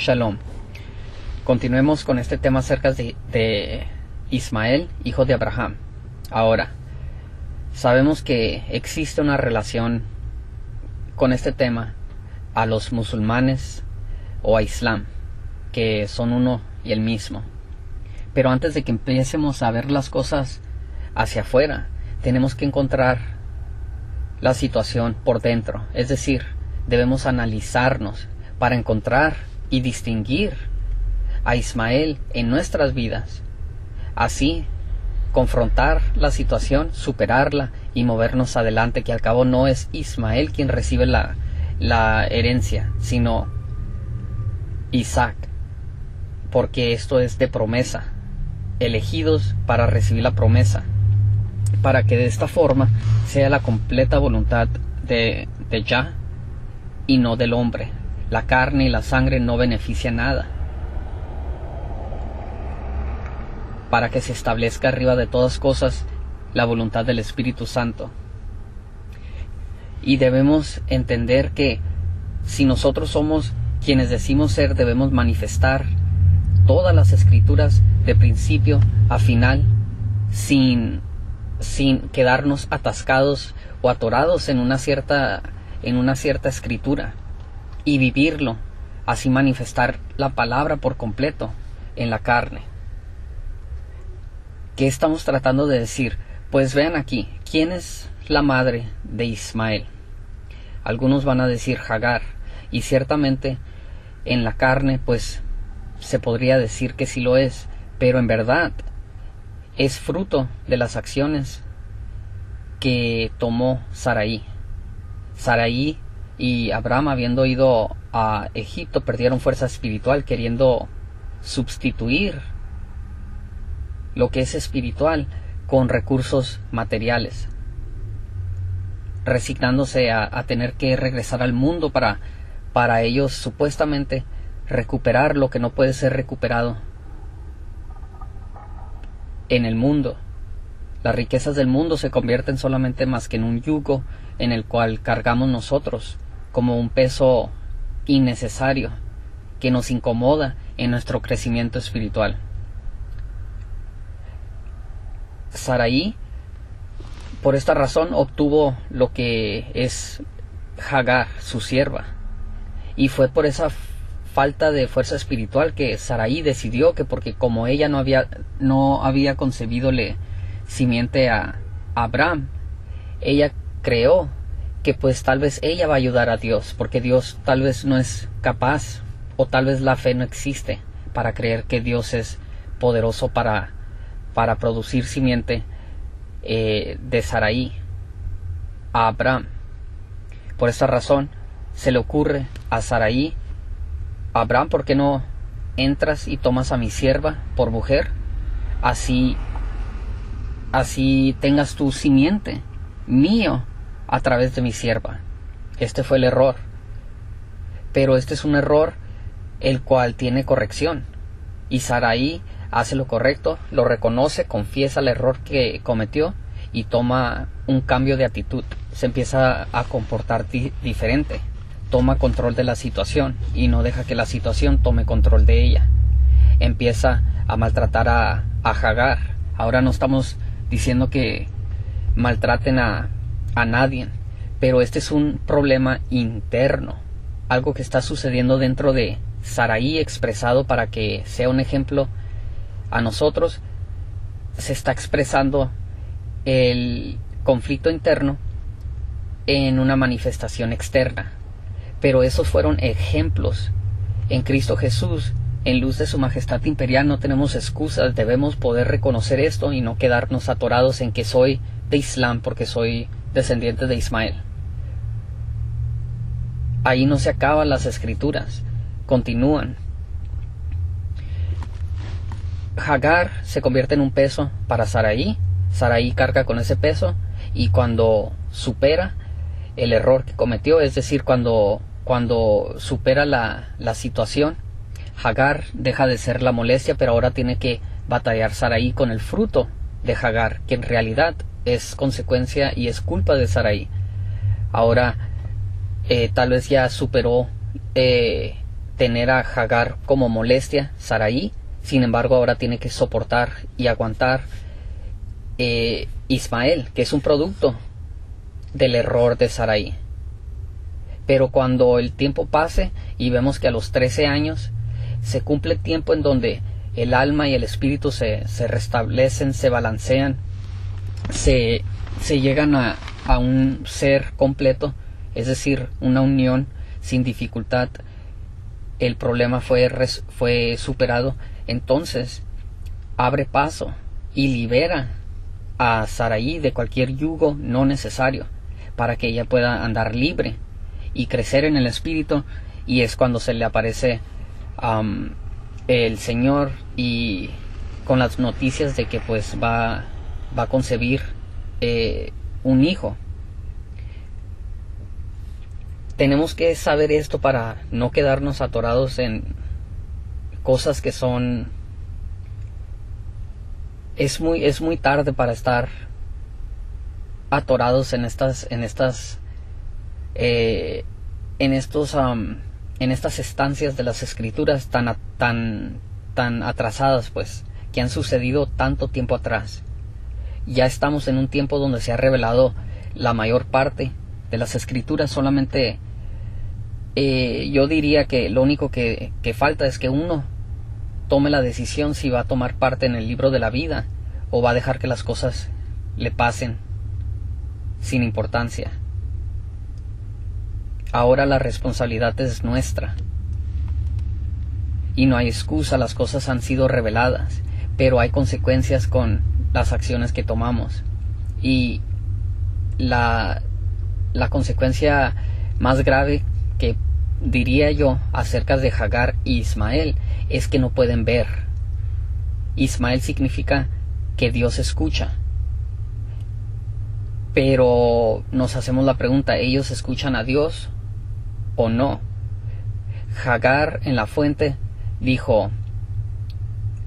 Shalom. Continuemos con este tema acerca de, Ismael, hijo de Abraham. Ahora, sabemos que existe una relación con este tema a los musulmanes o a Islam, que son uno y el mismo. Pero antes de que empecemos a ver las cosas hacia afuera, tenemos que encontrar la situación por dentro, es decir, debemos analizarnos para encontrar y distinguir a Ismael en nuestras vidas. Así, confrontar la situación, superarla y movernos adelante, que al cabo no es Ismael quien recibe la, la herencia, sino Isaac, porque esto es de promesa, elegidos para recibir la promesa, para que de esta forma sea la completa voluntad de, de Yah y no del hombre. La carne y la sangre no benefician nada. Para que se establezca arriba de todas cosas la voluntad del Espíritu Santo. Y debemos entender que si nosotros somos quienes decimos ser, debemos manifestar todas las escrituras de principio a final sin, sin quedarnos atascados o atorados en una cierta en una cierta escritura y vivirlo, así manifestar la palabra por completo en la carne. ¿Qué estamos tratando de decir? Pues vean aquí, ¿quién es la madre de Ismael? Algunos van a decir Hagar, y ciertamente en la carne pues se podría decir que sí lo es, pero en verdad es fruto de las acciones que tomó Saraí. Saraí y Abraham, habiendo ido a Egipto, perdieron fuerza espiritual, queriendo sustituir lo que es espiritual con recursos materiales, resignándose a, a tener que regresar al mundo para, para ellos supuestamente recuperar lo que no puede ser recuperado en el mundo. Las riquezas del mundo se convierten solamente más que en un yugo en el cual cargamos nosotros como un peso innecesario que nos incomoda en nuestro crecimiento espiritual. Saraí, por esta razón, obtuvo lo que es Hagar, su sierva, y fue por esa falta de fuerza espiritual que Saraí decidió que porque como ella no había no había concebidole simiente a Abraham, ella creó que pues tal vez ella va a ayudar a Dios, porque Dios tal vez no es capaz o tal vez la fe no existe para creer que Dios es poderoso para, para producir simiente eh, de Saraí a Abraham. Por esta razón se le ocurre a Saraí, Abraham, ¿por qué no entras y tomas a mi sierva por mujer? Así, así tengas tu simiente mío a través de mi sierva. Este fue el error. Pero este es un error el cual tiene corrección. Y Saraí hace lo correcto, lo reconoce, confiesa el error que cometió y toma un cambio de actitud. Se empieza a comportar diferente. Toma control de la situación y no deja que la situación tome control de ella. Empieza a maltratar a, a. Ahora no estamos diciendo que maltraten a, a nadie, pero este es un problema interno, algo que está sucediendo dentro de Saraí expresado para que sea un ejemplo a nosotros, se está expresando el conflicto interno en una manifestación externa. Pero esos fueron ejemplos. En Cristo Jesús, en luz de su majestad imperial, no tenemos excusas, debemos poder reconocer esto y no quedarnos atorados en que soy de Islam porque soy descendiente de Ismael. Ahí no se acaban las escrituras, continúan. Hagar se convierte en un peso para Saraí, Saraí carga con ese peso y cuando supera el error que cometió, es decir, cuando, cuando supera la, la situación, Hagar deja de ser la molestia, pero ahora tiene que batallar Saraí con el fruto de Hagar, que en realidad es consecuencia y es culpa de Sarai. Ahora eh, tal vez ya superó eh, tener a Hagar como molestia, Saraí, sin embargo ahora tiene que soportar y aguantar eh, Ismael, que es un producto del error de Saraí. Pero cuando el tiempo pase y vemos que a los 13 años se cumple el tiempo en donde el alma y el espíritu se, se restablecen, se balancean, se, se llegan a, a un ser completo, es decir, una unión sin dificultad, el problema fue, fue superado, entonces abre paso y libera a Saraí de cualquier yugo no necesario para que ella pueda andar libre y crecer en el espíritu. Y es cuando se le aparece el Señor y con las noticias de que pues va, va a concebir eh, un hijo. Tenemos que saber esto para no quedarnos atorados en cosas que son es muy es muy tarde para estar atorados en estas en estas eh, en estos en estas estancias de las escrituras tan tan tan atrasadas pues que han sucedido tanto tiempo atrás ya estamos en un tiempo donde se ha revelado la mayor parte de las escrituras solamente eh, yo diría que lo único que, que falta es que uno tome la decisión si va a tomar parte en el libro de la vida o va a dejar que las cosas le pasen sin importancia. Ahora la responsabilidad es nuestra. Y no hay excusa, las cosas han sido reveladas, pero hay consecuencias con las acciones que tomamos. Y la, la consecuencia más grave que diría yo acerca de Hagar y Ismael es que no pueden ver. Ismael significa que Dios escucha. Pero nos hacemos la pregunta, ¿ellos escuchan a Dios o no? Hagar en la fuente dijo,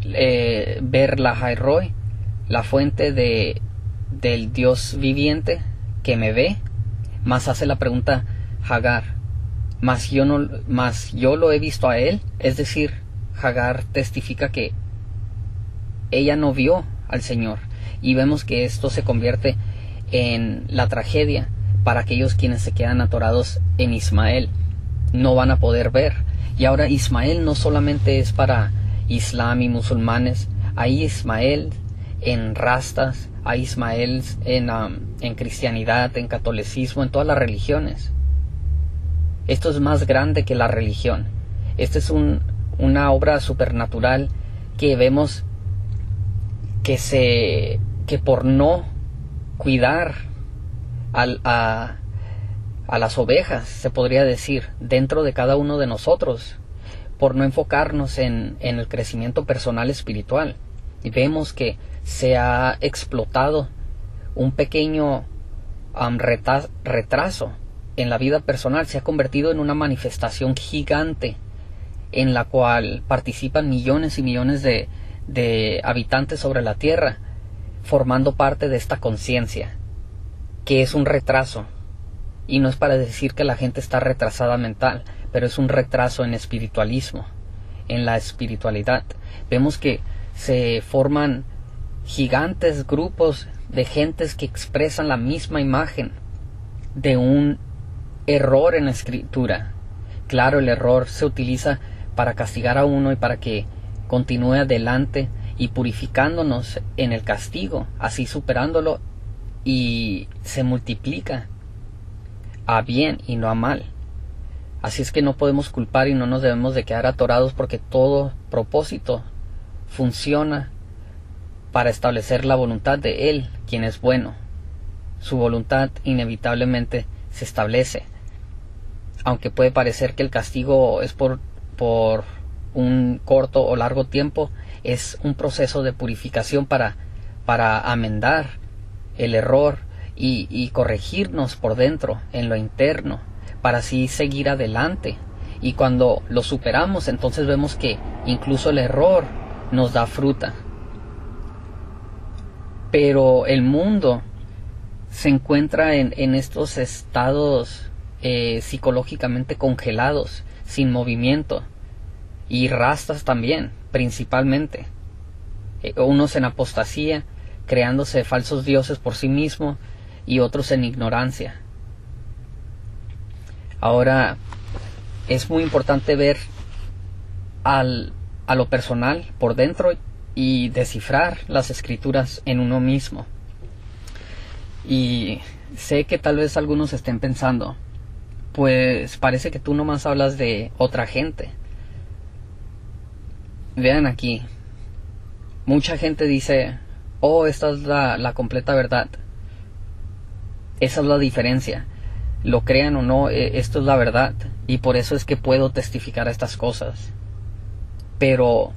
eh, ver la Jairoi, la fuente de, del Dios viviente que me ve, más hace la pregunta Hagar, mas yo, no, mas yo lo he visto a él, es decir, Hagar testifica que ella no vio al Señor. Y vemos que esto se convierte en la tragedia para aquellos quienes se quedan atorados en Ismael, no van a poder ver. Y ahora Ismael no solamente es para Islam y musulmanes, hay Ismael en rastas, hay Ismael en, en cristianidad, en catolicismo, en todas las religiones. Esto es más grande que la religión. Esta es una obra supernatural que vemos que se que por no cuidar a, a las ovejas, se podría decir, dentro de cada uno de nosotros, por no enfocarnos en, en el crecimiento personal espiritual. Y vemos que se ha explotado un pequeño retraso en la vida personal se ha convertido en una manifestación gigante en la cual participan millones y millones de, de habitantes sobre la Tierra, formando parte de esta conciencia, que es un retraso. Y no es para decir que la gente está retrasada mental, pero es un retraso en espiritualismo, en la espiritualidad. Vemos que se forman gigantes grupos de gentes que expresan la misma imagen de un error en la escritura. Claro, el error se utiliza para castigar a uno y para que continúe adelante y purificándonos en el castigo, así superándolo y se multiplica a bien y no a mal. Así es que no podemos culpar y no nos debemos de quedar atorados porque todo propósito funciona para establecer la voluntad de Él, quien es bueno. Su voluntad inevitablemente se establece aunque puede parecer que el castigo es por, por un corto o largo tiempo, es un proceso de purificación para, para amendar el error y, y corregirnos por dentro, en lo interno, para así seguir adelante. Y cuando lo superamos, entonces vemos que incluso el error nos da fruta. Pero el mundo se encuentra en, en estos estados eh, psicológicamente congelados, sin movimiento, y rastas también, principalmente. Eh, unos en apostasía, creándose falsos dioses por sí mismo y otros en ignorancia. Ahora, es muy importante ver al, a lo personal por dentro y descifrar las escrituras en uno mismo. Y sé que tal vez algunos estén pensando, pues parece que tú nomás hablas de otra gente. Vean aquí, mucha gente dice, oh, esta es la, la completa verdad. Esa es la diferencia. Lo crean o no, e, esto es la verdad. Y por eso es que puedo testificar estas cosas. Pero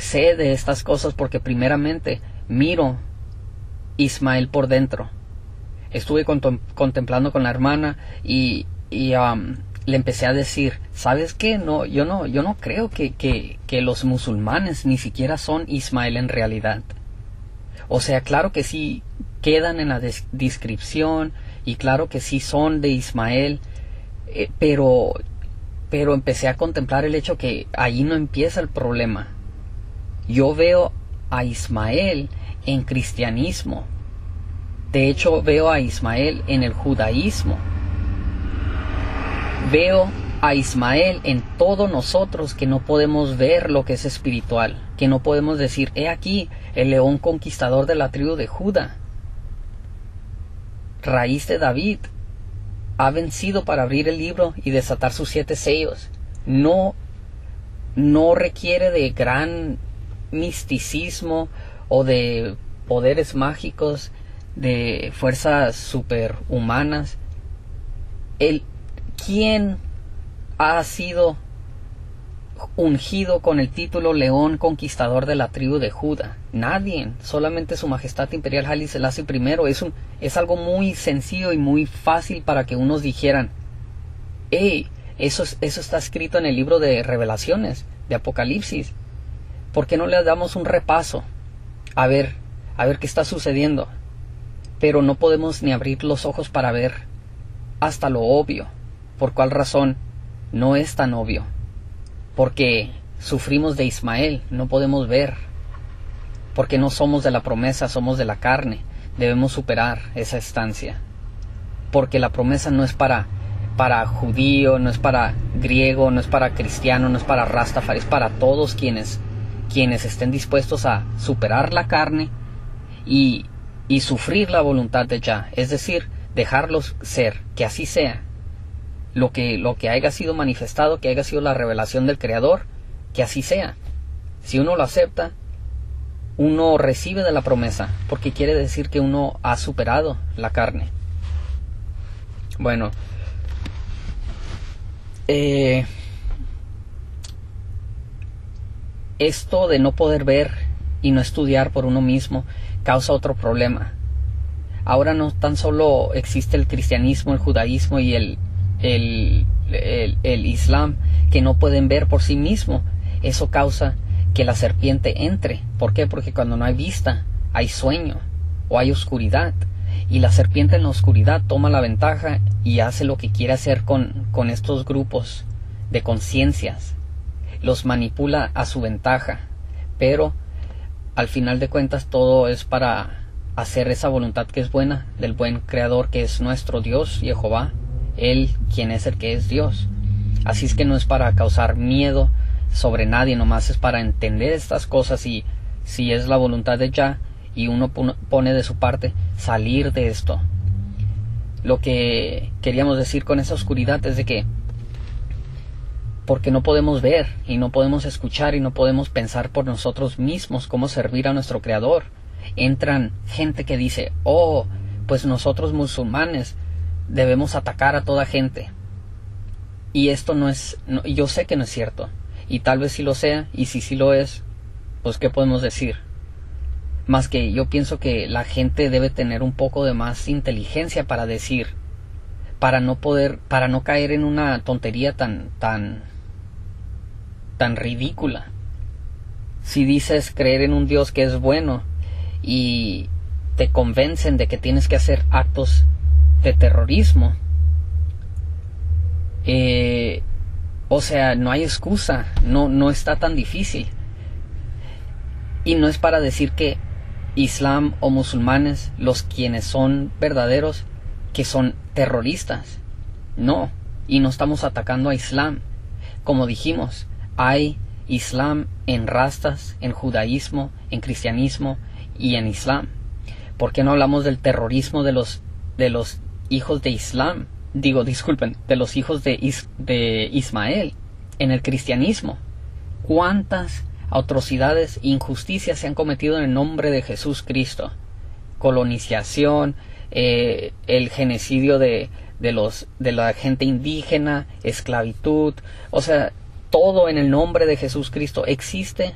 sé de estas cosas porque primeramente miro Ismael por dentro. Estuve contemplando con la hermana y, y le empecé a decir, ¿sabes qué? No, yo no, yo no creo que, que, que los musulmanes ni siquiera son Ismael en realidad. O sea, claro que sí quedan en la descripción y claro que sí son de Ismael, eh, pero pero empecé a contemplar el hecho que ahí no empieza el problema. Yo veo a Ismael en cristianismo. De hecho, veo a Ismael en el judaísmo. Veo a Ismael en todos nosotros que no podemos ver lo que es espiritual, que no podemos decir, he aquí el león conquistador de la tribu de Judá, raíz de David, ha vencido para abrir el libro y desatar sus siete sellos. No, no requiere de gran misticismo o de poderes mágicos, de fuerzas superhumanas. El quién ha sido ungido con el título León Conquistador de la tribu de Judá. Nadie, solamente Su Majestad Imperial Selassie I. Es, un, es algo muy sencillo y muy fácil para que unos dijeran, hey, eso, eso está escrito en el libro de Revelaciones, de Apocalipsis. ¿Por qué no le damos un repaso? A ver, a ver qué está sucediendo. Pero no podemos ni abrir los ojos para ver hasta lo obvio. ¿Por cuál razón? No es tan obvio porque sufrimos de Ismael, no podemos ver, porque no somos de la promesa, somos de la carne, debemos superar esa estancia, porque la promesa no es para para judío, no es para griego, no es para cristiano, no es para rastafari, es para todos quienes quienes estén dispuestos a superar la carne y, y sufrir la voluntad de Yah, es decir, dejarlos ser, que así sea, lo que, lo que haya sido manifestado, que haya sido la revelación del Creador, que así sea. Si uno lo acepta, uno recibe de la promesa, porque quiere decir que uno ha superado la carne. Bueno, eh, esto de no poder ver y no estudiar por uno mismo causa otro problema. Ahora no tan solo existe el cristianismo, el judaísmo y el el, el, Islam que no pueden ver por sí mismo. Eso causa que la serpiente entre. ¿Por qué? Porque cuando no hay vista, hay sueño o hay oscuridad. Y la serpiente en la oscuridad toma la ventaja y hace lo que quiere hacer con, con estos grupos de conciencias. Los manipula a su ventaja. Pero al final de cuentas todo es para hacer esa voluntad que es buena del buen creador que es nuestro Dios, Jehová, él quien es el que es Dios. Así es que no es para causar miedo sobre nadie, nomás es para entender estas cosas y si es la voluntad de ya y uno pone de su parte salir de esto. Lo que queríamos decir con esa oscuridad es de que porque no podemos ver y no podemos escuchar y no podemos pensar por nosotros mismos cómo servir a nuestro Creador. Entran gente que dice, oh, pues nosotros musulmanes debemos atacar a toda gente. Y esto no es, yo sé que no es cierto. Y tal vez sí lo sea, y si sí lo es, pues ¿qué podemos decir? Más que yo pienso que la gente debe tener un poco de más inteligencia para decir, para no poder, para no caer en una tontería tan, tan, tan ridícula. Si dices creer en un Dios que es bueno y te convencen de que tienes que hacer actos de terrorismo, eh, O sea, no hay excusa, no, no está tan difícil. Y no es para decir que Islam o musulmanes, los quienes son verdaderos, que son terroristas. No, y no estamos atacando a Islam. Como dijimos, hay Islam en rastas, en judaísmo, en cristianismo y en Islam. ¿Por qué no hablamos del terrorismo de los, de los hijos de Islam? Digo, disculpen, de los hijos de, de Ismael en el cristianismo. ¿Cuántas atrocidades e injusticias se han cometido en el nombre de Jesús Cristo? Colonización, eh, el genocidio de, de, los, de la gente indígena, esclavitud, o sea, todo en el nombre de Jesús Cristo existe.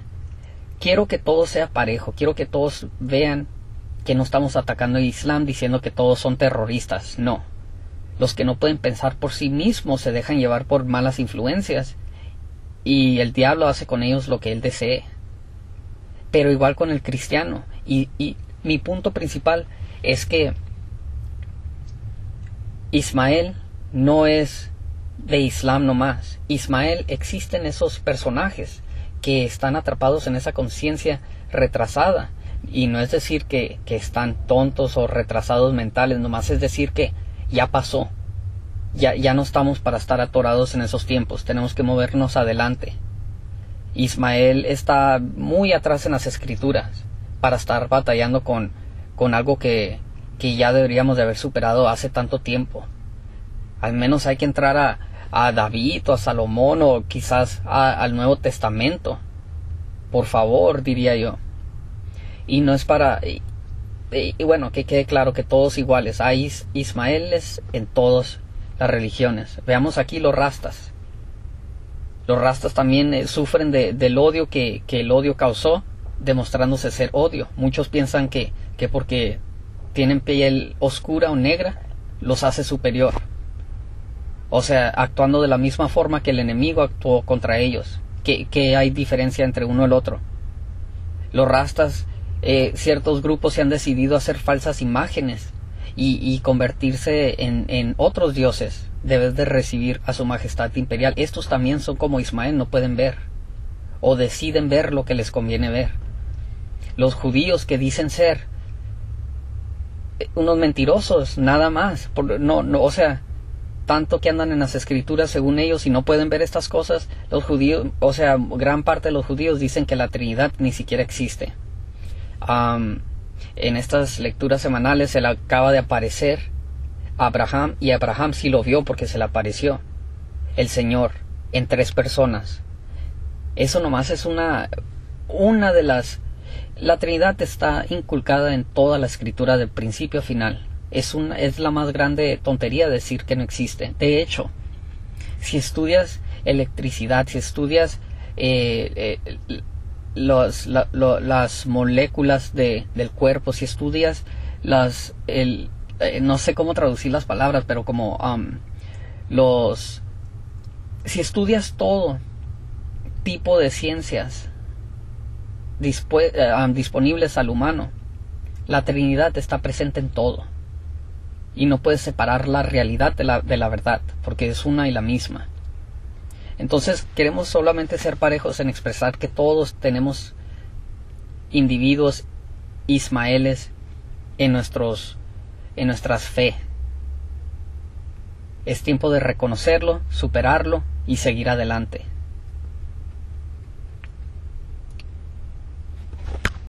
Quiero que todo sea parejo, quiero que todos vean que no estamos atacando el Islam diciendo que todos son terroristas, no. Los que no pueden pensar por sí mismos se dejan llevar por malas influencias y el diablo hace con ellos lo que él desee. Pero igual con el cristiano. Y, y mi punto principal es que Ismael no es de Islam nomás. Ismael existen esos personajes que están atrapados en esa conciencia retrasada. Y no es decir que, que, están tontos o retrasados mentales, nomás es decir que ya pasó. Ya, ya no estamos para estar atorados en esos tiempos, tenemos que movernos adelante. Ismael está muy atrás en las escrituras para estar batallando con, con algo que, que ya deberíamos de haber superado hace tanto tiempo. Al menos hay que entrar a, a David o a Salomón o quizás al Nuevo Testamento. Por favor, diría yo. Y no es para... Y, bueno, que quede claro que todos iguales. Hay Ismaeles en todas las religiones. Veamos aquí los rastas. Los rastas también eh, sufren de, del odio que, que, el odio causó, demostrándose ser odio. Muchos piensan que, que porque tienen piel oscura o negra, los hace superior o sea, actuando de la misma forma que el enemigo actuó contra ellos. ¿Qué, hay diferencia entre uno y el otro? Los rastas, eh, ciertos grupos se han decidido hacer falsas imágenes y, convertirse en, otros dioses. Debes de recibir a su majestad imperial. Estos también son como Ismael, no pueden ver. O deciden ver lo que les conviene ver. Los judíos que dicen ser eh, unos mentirosos, nada más. no, no, o sea, tanto que andan en las escrituras según ellos y no pueden ver estas cosas, los judíos, o sea, gran parte de los judíos dicen que la Trinidad ni siquiera existe. en estas lecturas semanales se le acaba de aparecer a Abraham y Abraham sí lo vio porque se le apareció el Señor en tres personas. Eso nomás es una, una de las... La Trinidad está inculcada en toda la escritura del principio a final es, es la más grande tontería decir que no existe. De hecho, si estudias electricidad, si estudias eh, eh, las moléculas de, del cuerpo, si estudias las, el, eh, no sé cómo traducir las palabras, pero como um, los, si estudias todo tipo de ciencias um, disponibles al humano, la Trinidad está presente en todo y no puedes separar la realidad de la, de la verdad, porque es una y la misma. Entonces queremos solamente ser parejos en expresar que todos tenemos individuos ismaeles en nuestros en nuestras fe. Es tiempo de reconocerlo, superarlo y seguir adelante.